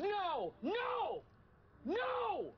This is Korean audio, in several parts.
no! No! No!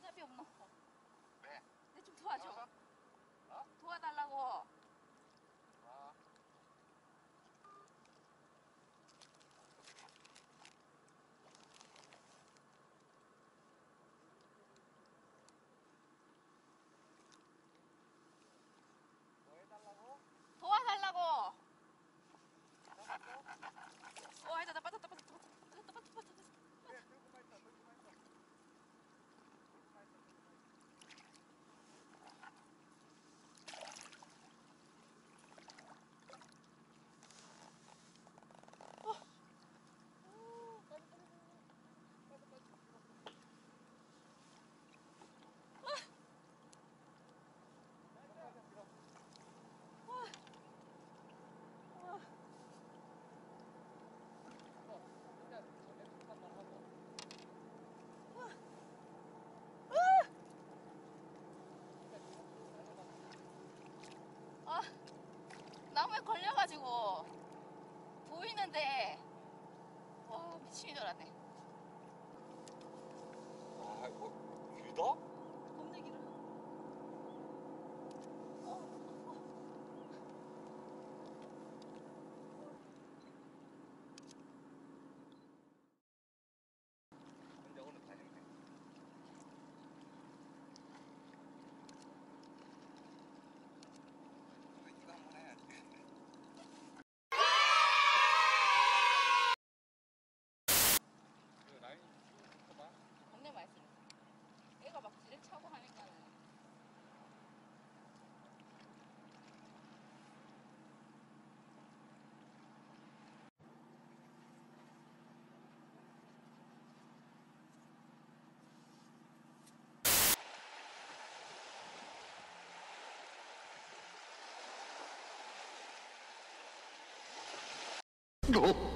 여자비 없나? 네. 네 내좀 도와줘. 했는데 어, 와 미친이 놀았네 아이고 뭐, 유독? Oh.